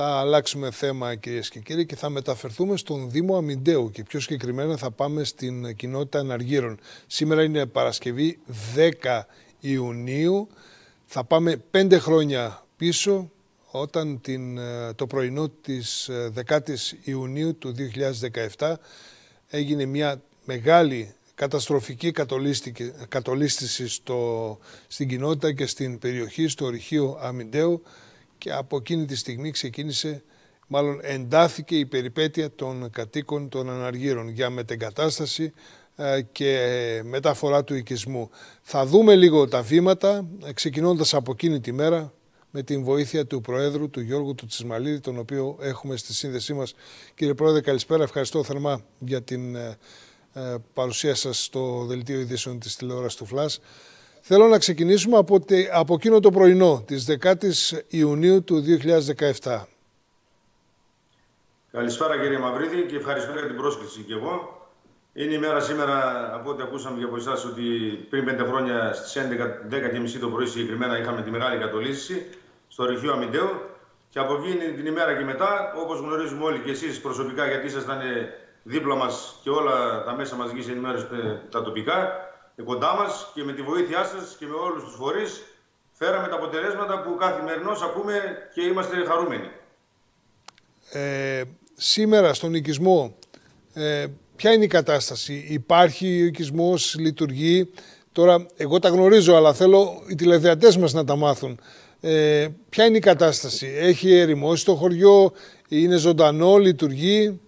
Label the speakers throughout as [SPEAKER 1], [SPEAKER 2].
[SPEAKER 1] θα αλλάξουμε θέμα κυρίες και κύριοι και θα μεταφερθούμε στον Δήμο Αμυντέου και πιο συγκεκριμένα θα πάμε στην κοινότητα Αναργύρων. Σήμερα είναι Παρασκευή 10 Ιουνίου. Θα πάμε πέντε χρόνια πίσω όταν την, ε, το πρωινό της 10ης ε, Ιουνίου του 2017 έγινε μια μεγάλη καταστροφική κατολίστηση στο, στην κοινότητα και στην περιοχή, στο ορυχείο Αμυντέου και από εκείνη τη στιγμή ξεκίνησε, μάλλον εντάθηκε η περιπέτεια των κατοίκων των αναργύρων για μετεγκατάσταση ε, και μεταφορά του οικισμού. Θα δούμε λίγο τα βήματα, ξεκινώντας από εκείνη τη μέρα με την βοήθεια του Προέδρου, του Γιώργου του Τσισμαλίδη, τον οποίο έχουμε στη σύνδεσή μας. Κύριε Πρόεδρε, καλησπέρα. Ευχαριστώ θερμά για την ε, ε, παρουσία σας στο Δελτίο Ειδήσεων της τηλεόρασης του ΦΛΑΣ. Θέλω να ξεκινήσουμε από, από εκείνο το πρωινό της 10ης Ιουνίου του 2017.
[SPEAKER 2] Καλησπέρα κύριε Μαυρίδη και ευχαριστώ για την πρόσκληση και εγώ. Είναι η μέρα σήμερα, από ό,τι ακούσαμε και από εσάς, ότι πριν πέντε χρόνια στις 11.30 το πρωί συγκεκριμένα είχαμε τη μεγάλη κατολίσθηση στο ρηχείο Αμυντέου. Και από εκείνη την ημέρα και μετά, όπως γνωρίζουμε όλοι και εσείς προσωπικά, γιατί ήσασταν δίπλα μας και όλα τα μέσα μαζικής ενημέρωσης τα τοπικά, κοντά μας και με τη βοήθειά σας και με όλους τους φορείς, φέραμε τα αποτελέσματα που καθημερινώς ακούμε και είμαστε χαρούμενοι.
[SPEAKER 1] Ε, σήμερα στον οικισμό, ε, ποια είναι η κατάσταση, υπάρχει ο οικισμός, λειτουργεί; Τώρα, εγώ τα γνωρίζω, αλλά θέλω οι τηλεδιατές μας να τα μάθουν. Ε, ποια είναι η κατάσταση, έχει ερημώσει το χωριό, είναι ζωντανό, λειτουργεί;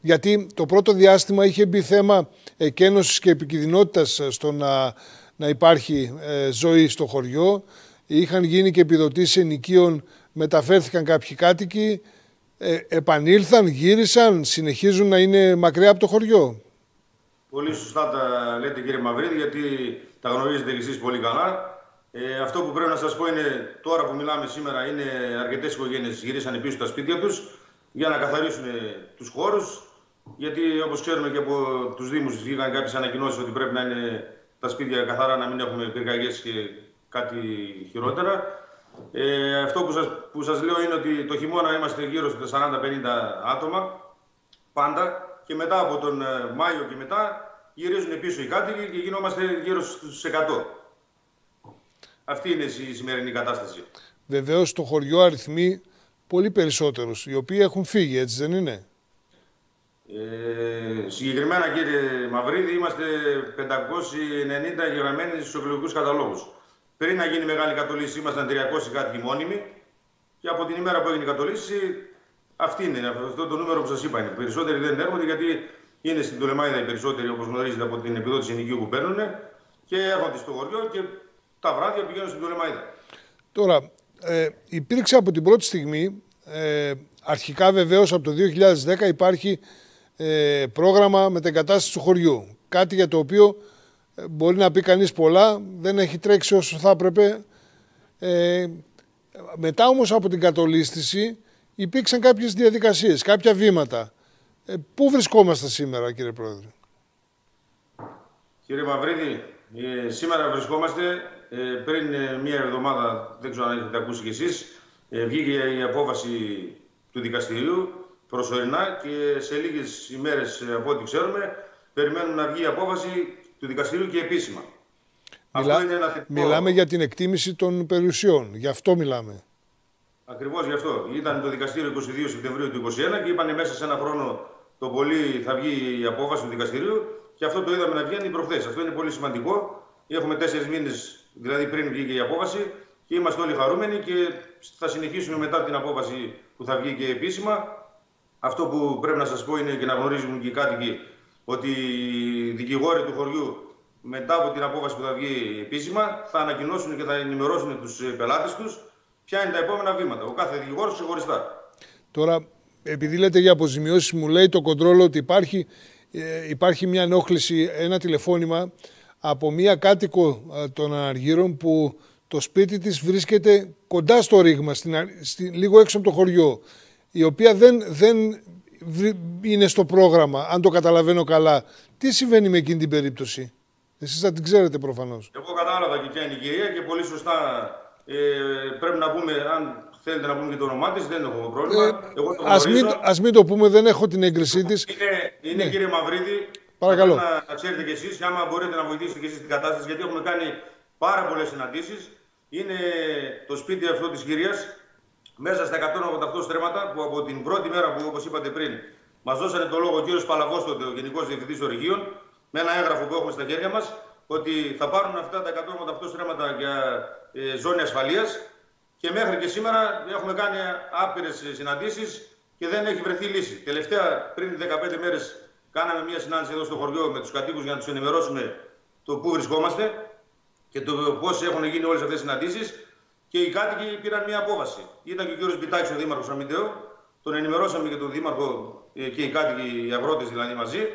[SPEAKER 1] Γιατί το πρώτο διάστημα είχε μπει θέμα εκένωσης και επικινδυνότητας στο να, να υπάρχει ε, ζωή στο χωριό. Είχαν γίνει και επιδοτήσεις ενοικίων, μεταφέρθηκαν κάποιοι κάτοικοι ε, επανήλθαν, γύρισαν, συνεχίζουν να είναι μακριά από το χωριό.
[SPEAKER 2] Πολύ σωστά τα λέτε κύριε Μαυρίδη, γιατί τα γνωρίζετε εσείς πολύ καλά. Ε, αυτό που πρέπει να σας πω είναι, τώρα που μιλάμε σήμερα, είναι αρκετές οικογένειες γυρίσαν πίσω στα σπίτια τους για να καθαρίσουν τους χώρους, γιατί όπως ξέρουμε και από τους Δήμους βγήκαν κάποιες ανακοινώσεις ότι πρέπει να είναι τα σπίτια καθαρά, να μην έχουμε πυρκαγιές και κάτι χειρότερα. Ε, αυτό που σας, που σας λέω είναι ότι το χειμώνα είμαστε γύρω στα 40-50 άτομα, πάντα, και μετά από τον ε, Μάιο και μετά γυρίζουν πίσω οι κάτοικοι και γινόμαστε γύρω στους 100. Αυτή είναι η σημερινή κατάσταση.
[SPEAKER 1] Βεβαίως το χωριό αριθμεί πολύ περισσότερους, οι οποίοι έχουν φύγει, έτσι δεν είναι;
[SPEAKER 2] Ε, συγκεκριμένα κύριε Μαυρίδη, είμαστε 590 γεγραμμένοι στους εκλογικούς καταλόγους. Πριν να γίνει μεγάλη κατολίσθηση ήμασταν 300 κάτοικοι μόνιμοι και από την ημέρα που έγινε η κατολίσθηση αυτή είναι, αυτό το νούμερο που σας είπα. Είναι. περισσότεροι δεν έρχονται γιατί είναι στην Τολεμάιδα οι περισσότεροι όπως γνωρίζετε από την επιδότηση ενοικίου που παίρνουν και έρχονται στο χωριό και τα βράδια πηγαίνουν στην Τολεμάιδα.
[SPEAKER 1] Τώρα, ε, υπήρξε από την πρώτη στιγμή, ε, αρχικά βεβαίως από το 2010 υπάρχει ε, πρόγραμμα μετεγκατάσταση του χωριού. Κάτι για το οποίο ε, μπορεί να πει κανείς πολλά, δεν έχει τρέξει όσο θα έπρεπε. Ε, μετά όμως από την κατολίσθηση υπήρξαν κάποιες διαδικασίες, κάποια βήματα. Ε, πού βρισκόμαστε σήμερα κύριε Πρόεδρε;
[SPEAKER 2] Κύριε Μαυρίδη, ε, σήμερα βρισκόμαστε ε, πριν μία εβδομάδα, δεν ξέρω αν έχετε ακούσει κι εσείς, βγήκε η απόφαση του δικαστηρίου προσωρινά και σε λίγες ημέρες από ό,τι ξέρουμε περιμένουμε να βγει η απόφαση του δικαστηρίου και επίσημα.
[SPEAKER 1] Μιλά... Αυτό είναι ένα θετικό... Μιλάμε για την εκτίμηση των περιουσιών. Γι' αυτό μιλάμε.
[SPEAKER 2] Ακριβώς γι' αυτό. Ήταν το δικαστήριο 22 Σεπτεμβρίου του 2021 και είπαν μέσα σε ένα χρόνο το πολύ θα βγει η απόφαση του δικαστηρίου και αυτό το είδαμε να βγαίνει προχθές. Αυτό είναι πολύ σημαντικό. Έχουμε τέσσερις μήνες δηλαδή πριν βγήκε η απόφαση και είμαστε όλοι χαρούμενοι και θα συνεχίσουμε μετά την απόφαση που θα βγει και επίσημα. Αυτό που πρέπει να σας πω είναι και να γνωρίζουν και οι κάτοικοι ότι οι δικηγόροι του χωριού μετά από την απόφαση που θα βγει επίσημα θα ανακοινώσουν και θα ενημερώσουν τους ε, πελάτες τους ποια είναι τα επόμενα βήματα. Ο κάθε δικηγόρος ξεχωριστά.
[SPEAKER 1] Τώρα, επειδή λέτε για αποζημιώσεις, μου λέει το κοντρόλο ότι υπάρχει, ε, υπάρχει μια ενόχληση, ένα τηλεφώνημα από μια κάτοικο ε, των αναργύρων που το σπίτι της βρίσκεται κοντά στο ρήγμα, στην, στην, λίγο έξω από το χωριό, η οποία δεν, δεν είναι στο πρόγραμμα, αν το καταλαβαίνω καλά. Τι συμβαίνει με εκείνη την περίπτωση; Εσείς θα την ξέρετε προφανώς.
[SPEAKER 2] Εγώ κατάλαβα και ποια είναι η κυρία και πολύ σωστά ε, πρέπει να πούμε, αν θέλετε να πούμε και το όνομά της, δεν έχω πρόβλημα. Ε,
[SPEAKER 1] Εγώ το ας, μην, ας μην το πούμε, δεν έχω την έγκρισή της.
[SPEAKER 2] Είναι, είναι ναι. κύριε Μαυρίδη,
[SPEAKER 1] Παρακαλώ.
[SPEAKER 2] Να, να ξέρετε κι εσείς, άμα μπορείτε να βοηθήσετε κι εσείς την κατάσταση, γιατί έχουμε κάνει πάρα πολλές συναντήσεις. Είναι το σπίτι αυτό της κυρίας μέσα στα 188 στρέμματα που από την πρώτη μέρα που, όπως είπατε πριν, μας δώσανε το λόγο ο κύριος Παλαβόστο, ο Γενικός Διευθυντής Ορυχείων, με ένα έγγραφο που έχουμε στα χέρια μας, ότι θα πάρουν αυτά τα 188 στρέμματα για ε, ζώνη ασφαλείας. Και μέχρι και σήμερα έχουμε κάνει άπειρες συναντήσεις και δεν έχει βρεθεί λύση. Τελευταία, πριν 15 μέρες, κάναμε μια συνάντηση εδώ στο χωριό με τους κατοίκους για να τους ενημερώσουμε το πού βρισκόμαστε και το πώς έχουν γίνει όλες αυτές οι συναντήσεις. Και οι κάτοικοι πήραν μια απόφαση. Ήταν και ο κ. Μπιτάκη, ο Δήμαρχος Αμυντέου. Τον ενημερώσαμε και τον Δήμαρχο ε, και οι κάτοικοι, οι αγρότες δηλαδή μαζί.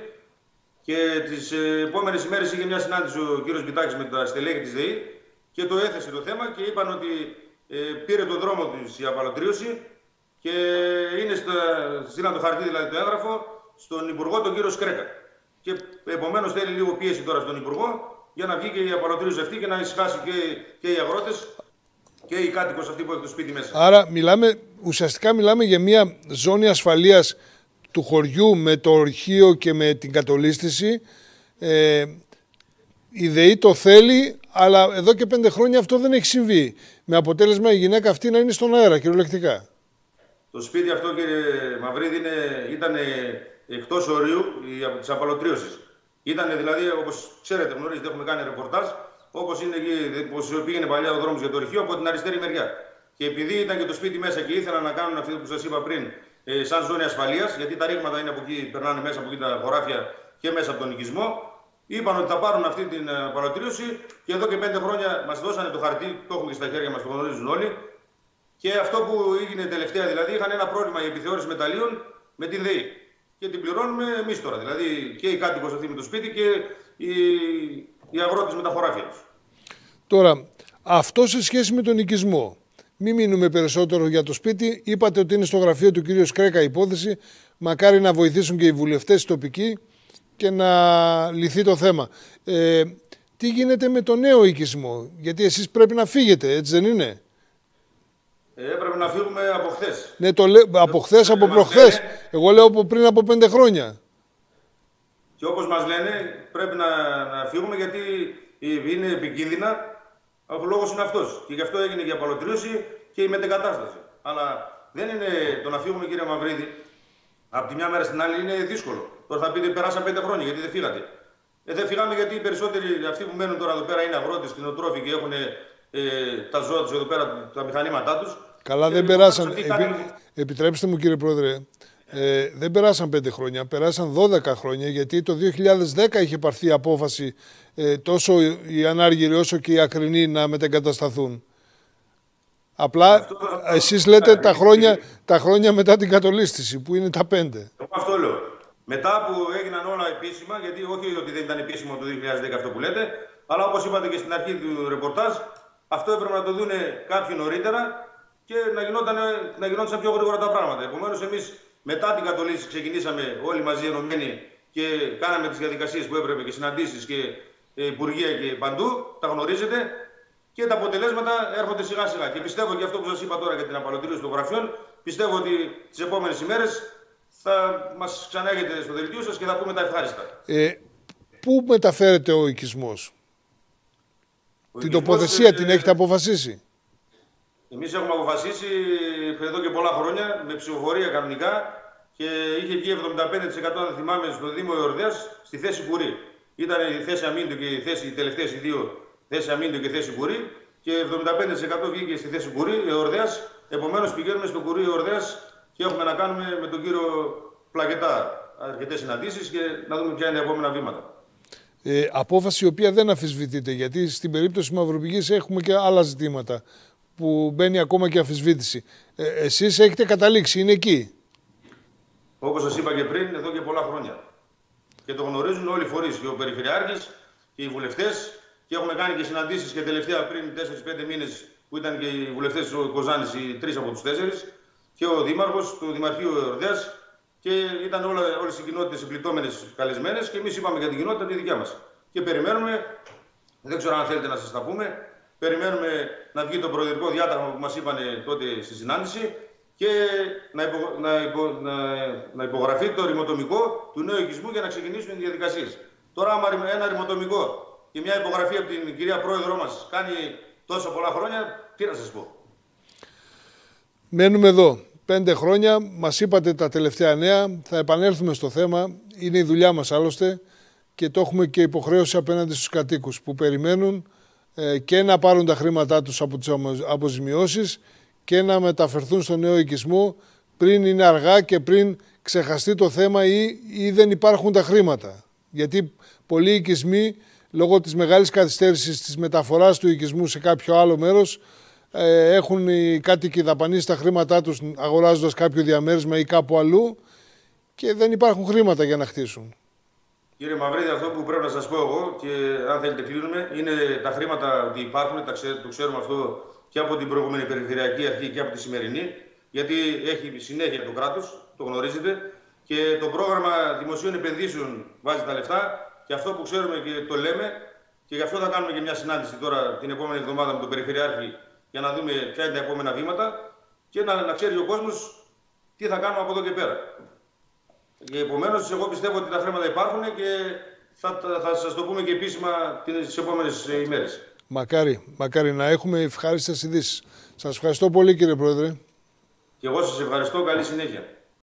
[SPEAKER 2] Και τις ε, επόμενες ημέρες είχε μια συνάντηση ο κ. Μπιτάκη με τα στελέχη της ΔΕΗ και το έθεσε το θέμα και είπαν ότι ε, πήρε το δρόμο της η απαλωτρίωση και είναι στο, στείλαν το χαρτί δηλαδή το έγγραφο στον Υπουργό τον κύριο Σκρέκα. Και επομένως θέλει λίγο πίεση τώρα στον Υπουργό για να βγει και η απαλωτρίωση αυτή και να ησυχάσει και, και οι αγρότες και οι κάτοικο αυτοί που έχει το σπίτι μέσα.
[SPEAKER 1] Άρα μιλάμε, ουσιαστικά μιλάμε για μια ζώνη ασφαλείας του χωριού με το ορχείο και με την κατολίστηση. Ε, η ΔΕΗ το θέλει, αλλά εδώ και πέντε χρόνια αυτό δεν έχει συμβεί. Με αποτέλεσμα η γυναίκα αυτή να είναι στον αέρα κυριολεκτικά.
[SPEAKER 2] Το σπίτι αυτό, κύριε Μαυρίδη, ήταν εκτός ορίου τη απαλωτρίωση. Ήταν δηλαδή, όπως ξέρετε, γνωρίζετε, έχουμε κάνει ρεπορτάζ, όπως είναι όπω πήγαινε παλιά ο δρόμος για το αρχείο από την αριστερή μεριά. Και επειδή ήταν και το σπίτι μέσα και ήθελαν να κάνουν αυτό που σας είπα πριν, ε, σαν ζώνη ασφαλείας, γιατί τα ρήγματα είναι από εκεί, περνάνε μέσα από εκεί τα χωράφια και μέσα από τον οικισμό, είπαν ότι θα πάρουν αυτή την ε, παρατήρηση και εδώ και πέντε χρόνια μας δώσανε το χαρτί, το έχουμε και στα χέρια μας, το γνωρίζουν όλοι. Και αυτό που έγινε τελευταία, δηλαδή, είχαν ένα πρόβλημα η επιθεώρηση μεταλλίων με την ΔΕΗ και την πληρώνουμε εμείς τώρα. Δηλαδή και οι κάτοικοι αυτοί με το σπίτι και οι, οι αγρότε με τα χωράφια τους.
[SPEAKER 1] Τώρα, αυτό σε σχέση με τον οικισμό. Μην μείνουμε περισσότερο για το σπίτι. Είπατε ότι είναι στο γραφείο του κ. Σκρέκα υπόθεση. Μακάρι να βοηθήσουν και οι βουλευτές τοπικοί και να λυθεί το θέμα. Ε, τι γίνεται με το νέο οικισμό, γιατί εσείς πρέπει να φύγετε, έτσι δεν είναι;
[SPEAKER 2] Ε, έπρεπε να φύγουμε από χθες.
[SPEAKER 1] Ναι, το λέω από χθες, από προχθές. Εγώ λέω από πριν από πέντε χρόνια.
[SPEAKER 2] Και όπω μα λένε, πρέπει να, να φύγουμε γιατί είναι επικίνδυνα. Ο λόγο είναι αυτό. Και γι' αυτό έγινε και η απαλωτρίωση και η μετεγκατάσταση. Αλλά δεν είναι το να φύγουμε, κύριε Μαυρίδη, από τη μια μέρα στην άλλη είναι δύσκολο. Τώρα θα πείτε περάσαν πέντε χρόνια γιατί δεν φύγατε. Ε, δεν φύγαμε γιατί οι περισσότεροι αυτοί που μένουν τώρα εδώ πέρα είναι αγρότε, κτηνοτρόφοι και έχουν ε, τα ζώα του εδώ πέρα, τα μηχανήματά του.
[SPEAKER 1] Καλά, δεν περάσαν. Επί... Επιτρέψτε μου, κύριε Πρόεδρε, ε, δεν περάσαν πέντε χρόνια, περάσαν 12 χρόνια γιατί το 2010 είχε πάρθει απόφαση ε, τόσο οι ανάργυροι όσο και οι ακρινοί να μετεγκατασταθούν. Απλά εσείς λέτε τα χρόνια, τα χρόνια μετά την κατολίστηση που είναι τα πέντε.
[SPEAKER 2] Αυτό λέω. Μετά που έγιναν όλα επίσημα, γιατί όχι ότι δεν ήταν επίσημο το 2010 αυτό που λέτε, αλλά όπως είπατε και στην αρχή του ρεπορτάζ, αυτό έπρεπε να το δουν κάποιοι νωρίτερα και να, γινόταν, να γινόταν πιο γρήγορα τα πράγματα. Επομένως, εμείς μετά την κατολίση ξεκινήσαμε όλοι μαζί ενωμένοι και κάναμε τις διαδικασίες που έπρεπε και συναντήσεις και ε, υπουργεία και παντού. Τα γνωρίζετε. Και τα αποτελέσματα έρχονται σιγά σιγά. Και πιστεύω και αυτό που σας είπα τώρα για την απαλωτήριωση των γραφείων, πιστεύω ότι τις επόμενες ημέρες θα μας ξανάγετε στο δελτίο σας και θα πούμε τα ευχάριστα.
[SPEAKER 1] Ε, πού μεταφέρεται ο οικισμός, Την τοποθεσία την έχετε αποφασίσει;
[SPEAKER 2] Εμείς έχουμε αποφασίσει εδώ και πολλά χρόνια με ψηφοφορία κανονικά και είχε εκεί 75% αν θυμάμαι στο Δήμο Εορδέας στη θέση Κουρί. Ήταν η θέση Αμύντου και η, θέση, οι τελευταίες οι δύο θέση Αμύντου και θέση Κουρί και 75% βγήκε στη θέση Κουρί Εορδέας. Επομένως πηγαίνουμε στο Κουρί Εορδέας και έχουμε να κάνουμε με τον κύριο Πλακετά αρκετές συναντήσεις και να δούμε ποια είναι τα επόμενα βήματα.
[SPEAKER 1] Ε, απόφαση η οποία δεν αφισβητείται γιατί στην περίπτωση Μαυροπηγής έχουμε και άλλα ζητήματα που μπαίνει ακόμα και αφισβήτηση. Ε, εσείς έχετε καταλήξει, είναι εκεί.
[SPEAKER 2] Όπως σας είπα και πριν, εδώ και πολλά χρόνια. Και το γνωρίζουν όλοι οι φορείς, και ο Περιφερειάρχης και οι βουλευτές και έχουμε κάνει και συναντήσεις και τελευταία πριν 4-5 μήνες που ήταν και οι βουλευτές του Κοζάνης, οι τρεις από τους τέσσερις και ο Δήμαρχος του Δημαρχείου Εορδέας και ήταν όλα, όλες οι κοινότητες εμπλητώμενες καλεσμένες και εμείς είπαμε για την κοινότητα τη δικιά μας. Και περιμένουμε, δεν ξέρω αν θέλετε να σας τα πούμε, Περιμένουμε να βγει το προεδρικό διάταγμα που μας είπαν τότε στη συνάντηση και να, υπο, να, υπο, να, να υπογραφεί το ρημοτομικό του νέου οικισμού για να ξεκινήσουν οι διαδικασίες. Τώρα, άμα ένα ρημοτομικό και μια υπογραφή από την κυρία Πρόεδρό μας κάνει τόσο πολλά χρόνια, τι να σας πω.
[SPEAKER 1] Μένουμε εδώ. Πέντε χρόνια, μας είπατε τα τελευταία νέα, θα επανέλθουμε στο θέμα. Είναι η δουλειά μας άλλωστε και το έχουμε και υποχρέωση απέναντι στους κατοίκους που περιμένουν ε, και να πάρουν τα χρήματά τους από τις αποζημιώσεις και να μεταφερθούν στο νέο οικισμό πριν είναι αργά και πριν ξεχαστεί το θέμα ή, ή δεν υπάρχουν τα χρήματα. Γιατί πολλοί οικισμοί λόγω της μεγάλης καθυστέρησης της μεταφοράς του οικισμού σε κάποιο άλλο μέρος ε, έχουν οι κάτοικοι δαπανίσει τα χρήματά τους αγοράζοντας κάποιο διαμέρισμα ή κάπου αλλού και δεν υπάρχουν χρήματα για να χτίσουν.
[SPEAKER 2] Κύριε Μαυρίδη, αυτό που πρέπει να σας πω εγώ και αν θέλετε κλείνουμε, είναι τα χρήματα ότι υπάρχουν, τα το ξέρουμε αυτό και από την προηγούμενη Περιφερειακή Αρχή και από τη σημερινή, γιατί έχει συνέχεια το κράτος, το γνωρίζετε, και το πρόγραμμα δημοσίων επενδύσεων βάζει τα λεφτά και αυτό που ξέρουμε και το λέμε και γι' αυτό θα κάνουμε και μια συνάντηση τώρα την επόμενη εβδομάδα με τον Περιφερειάρχη για να δούμε ποια είναι τα επόμενα βήματα και να, να ξέρει ο κόσμος τι θα κάνουμε από εδώ και πέρα. Και επομένως, εγώ πιστεύω ότι τα χρήματα υπάρχουν και θα, θα, θα σας το πούμε και επίσημα τις επόμενες ημέρες.
[SPEAKER 1] Μακάρι, μακάρι να έχουμε ευχάριστες ειδήσεις. Σας ευχαριστώ πολύ κύριε Πρόεδρε.
[SPEAKER 2] Και εγώ σας ευχαριστώ. Καλή συνέχεια.